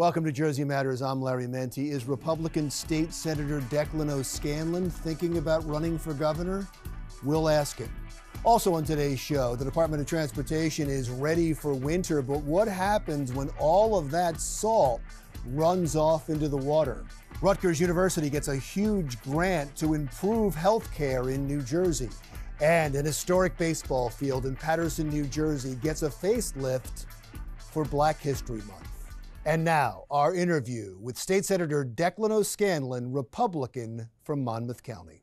Welcome to Jersey Matters. I'm Larry Mendte. Is Republican State Senator Declan O'Scanlon thinking about running for governor? We'll ask him. Also on today's show, the Department of Transportation is ready for winter, but what happens when all of that salt runs off into the water? Rutgers University gets a huge grant to improve health care in New Jersey. And an historic baseball field in Paterson, New Jersey gets a facelift for Black History Month. And now, our interview with State Senator Declan O'Scanlon, Republican from Monmouth County.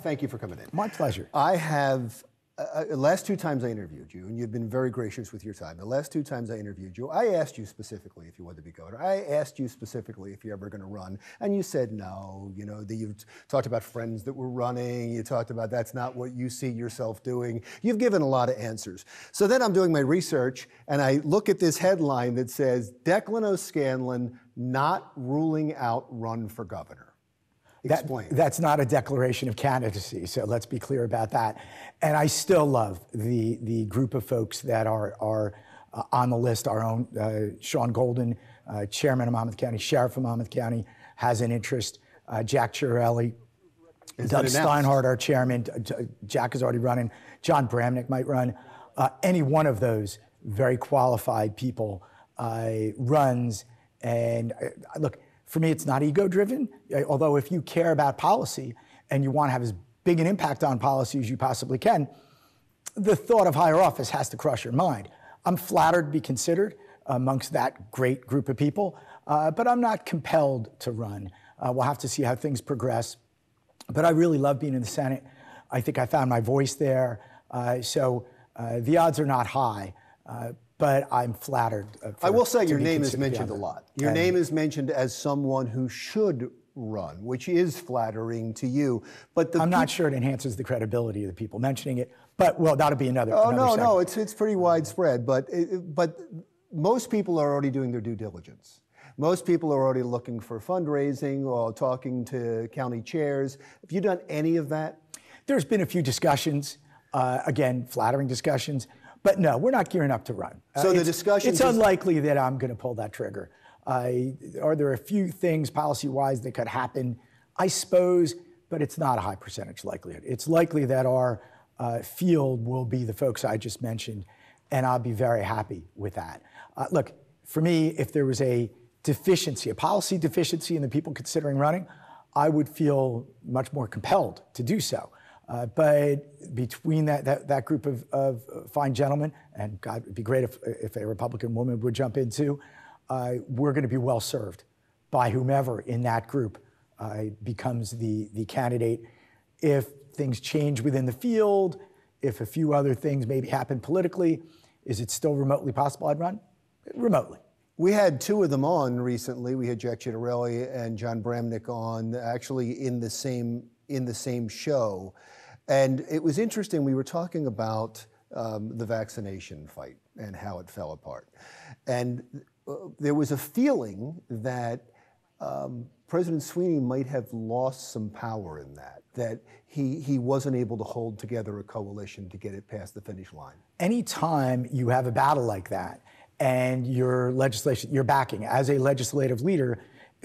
Thank you for coming in. My pleasure. I have uh, last two times I interviewed you, and you've been very gracious with your time. The last two times I interviewed you, I asked you specifically if you wanted to be governor. I asked you specifically if you're ever going to run, and you said no. You know, that you talked about friends that were running. You talked about that's not what you see yourself doing. You've given a lot of answers. So then I'm doing my research, and I look at this headline that says Declan O'Scanlon not ruling out run for governor. Explain. That, that's not a declaration of candidacy, so let's be clear about that. And I still love the, the group of folks that are, are uh, on the list. Our own uh, Shaun Golden, uh, chairman of Monmouth County, sheriff of Monmouth County, has an interest. Uh, Jack Ciattarelli, Doug Steinhardt, our chairman. Jack is already running. Jon Bramnick might run. Uh, any one of those very qualified people uh, runs. And look, for me, it's not ego driven, although if you care about policy and you want to have as big an impact on policy as you possibly can, the thought of higher office has to cross your mind. I'm flattered to be considered amongst that great group of people, uh, but I'm not compelled to run. Uh, we'll have to see how things progress. But I really love being in the Senate. I think I found my voice there. Uh, so uh, the odds are not high. Uh, but I'm flattered. Uh, I will say your name is mentioned a lot. Your and name is mentioned as someone who should run, which is flattering to you. But I'm not sure it enhances the credibility of the people mentioning it. But well, that'll be another. Oh another no, segment. no, it's it's pretty widespread. But it, but most people are already doing their due diligence. Most people are already looking for fundraising or talking to county chairs. Have you done any of that? There's been a few discussions. Uh, again, flattering discussions. But no, we're not gearing up to run. So uh, the discussion. It's unlikely that I'm going to pull that trigger. Uh, are there a few things policy-wise that could happen? I suppose, but it's not a high percentage likelihood. It's likely that our uh, field will be the folks I just mentioned, and I'll be very happy with that. Uh, look, for me, if there was a deficiency, a policy deficiency in the people considering running, I would feel much more compelled to do so. Uh, but between that, that, that group of, of, fine gentlemen, and God, it'd be great if, if a Republican woman would jump in too, uh, we're going to be well served by whomever in that group uh, becomes the, the candidate. If things change within the field, if a few other things maybe happen politically, is it still remotely possible I'd run? Remotely. We had two of them on recently. We had Jack Ciattarelli and Jon Bramnick on, actually in the same in the same show. And it was interesting, we were talking about um, the vaccination fight and how it fell apart. And uh, there was a feeling that um, President Sweeney might have lost some power in that, that he, he wasn't able to hold together a coalition to get it past the finish line. Anytime you have a battle like that and your legislation, your backing as a legislative leader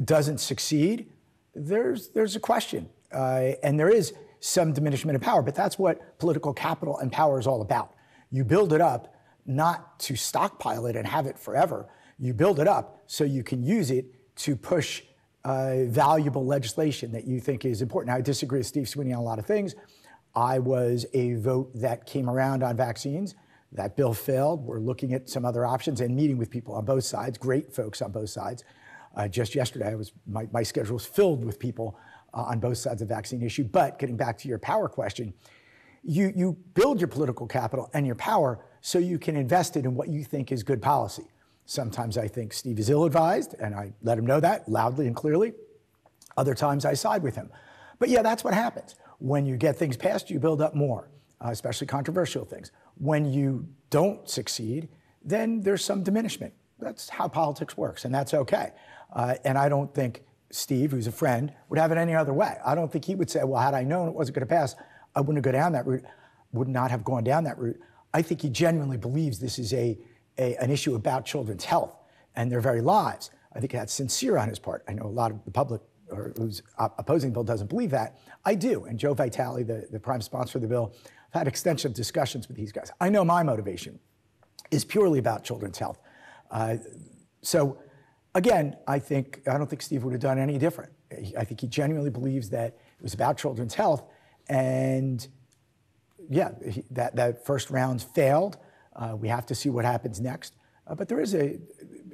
doesn't succeed, there's, there's a question. Uh, and there is some diminishment of power. But that's what political capital and power is all about. You build it up not to stockpile it and have it forever. You build it up so you can use it to push uh, valuable legislation that you think is important. Now, I disagree with Steve Sweeney on a lot of things. I was a vote that came around on vaccines. That bill failed. We're looking at some other options and meeting with people on both sides, great folks on both sides. Uh, just yesterday, I was my, my schedule was filled with people uh, on both sides of the vaccine issue. But getting back to your power question, you, you build your political capital and your power so you can invest it in what you think is good policy. Sometimes I think Steve is ill advised, and I let him know that loudly and clearly. Other times I side with him. But yeah, that's what happens. When you get things passed, you build up more, uh, especially controversial things. When you don't succeed, then there's some diminishment. That's how politics works, and that's okay. Uh, and I don't think Steve, who's a friend, would have it any other way. I don't think he would say, well, had I known it wasn't going to pass, I wouldn't have gone down that route, would not have gone down that route. I think he genuinely believes this is a, a an issue about children's health and their very lives. I think that's sincere on his part. I know a lot of the public or who's opposing the bill doesn't believe that. I do. And Joe Vitale, the, the prime sponsor of the bill, I've had extensive discussions with these guys. I know my motivation is purely about children's health. Uh, so, again, I think I don't think Steve would have done any different. I think he genuinely believes that it was about children's health, and yeah, he, that that first round failed. Uh, we have to see what happens next. Uh, but there is a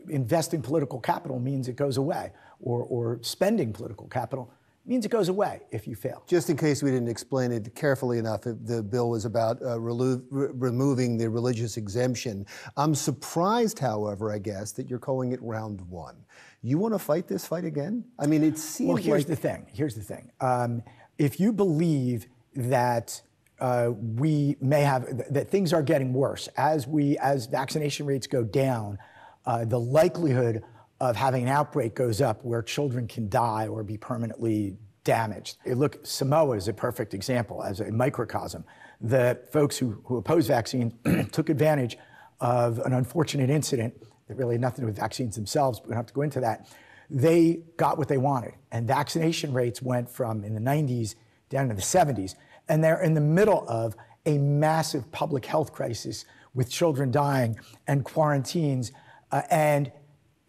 investing political capital means it goes away, or, or spending political capital means it goes away if you fail. Just in case we didn't explain it carefully enough, the bill was about uh, relo- re- removing the religious exemption. I'm surprised, however, I guess, that you're calling it round one. You want to fight this fight again? I mean, it seems well. Here's like the thing. Here's the thing. Um, if you believe that uh, we may have that things are getting worse as we as vaccination rates go down, uh, the likelihood of having an outbreak goes up where children can die or be permanently damaged. Look, Samoa is a perfect example as a microcosm. The folks who, who oppose vaccines took advantage of an unfortunate incident that really had nothing to do with vaccines themselves, but we don't have to go into that. They got what they wanted, and vaccination rates went from in the 90s down to the 70s. And they're in the middle of a massive public health crisis with children dying and quarantines. Uh, and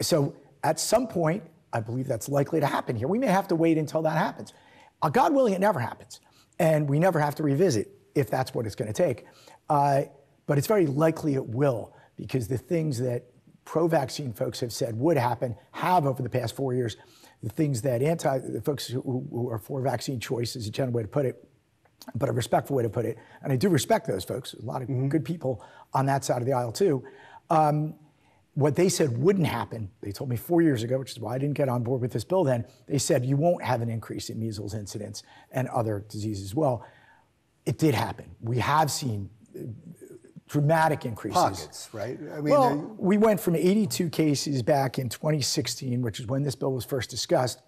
so at some point, I believe that's likely to happen here. We may have to wait until that happens. Uh, God willing, it never happens. And we never have to revisit if that's what it's going to take. Uh, but it's very likely it will because the things that pro vaccine folks have said would happen have over the past four years. The things that anti, the folks who, who are for vaccine choice is a general way to put it, but a respectful way to put it. And I do respect those folks, a lot of mm-hmm. good people on that side of the aisle too. Um, what they said wouldn't happen, they told me four years ago, which is why I didn't get on board with this bill then. They said you won't have an increase in measles incidence and other diseases as well. It did happen. We have seen uh, dramatic increases. Pockets, right? I mean, well, we went from 82 cases back in 2016, which is when this bill was first discussed,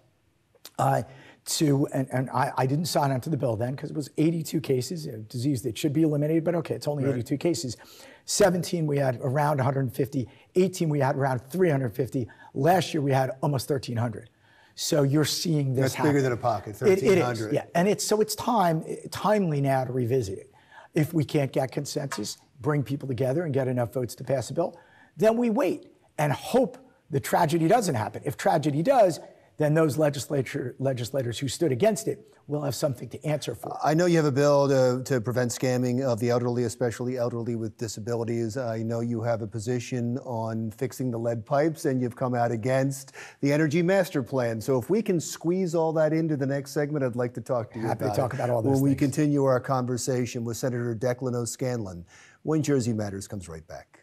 uh, to, and, and I, I, didn't sign onto the bill then because it was 82 cases, a disease that should be eliminated, but okay, it's only right. 82 cases. 17, we had around 150. 18, we had around 350. Last year, we had almost 1,300. So you're seeing this That's happen. bigger than a pocket, 1,300. It, it is, yeah. And it's, so it's time, timely now to revisit it. If we can't get consensus, bring people together and get enough votes to pass a bill, then we wait and hope the tragedy doesn't happen. If tragedy does, then those legislature, legislators who stood against it will have something to answer for. I know you have a bill to, to prevent scamming of the elderly, especially elderly with disabilities. I know you have a position on fixing the lead pipes, and you've come out against the Energy Master Plan. So if we can squeeze all that into the next segment, I'd like to talk to you Happy about to talk about all those When things. we continue our conversation with Senator Declan O'Scanlon, when Jersey Matters comes right back.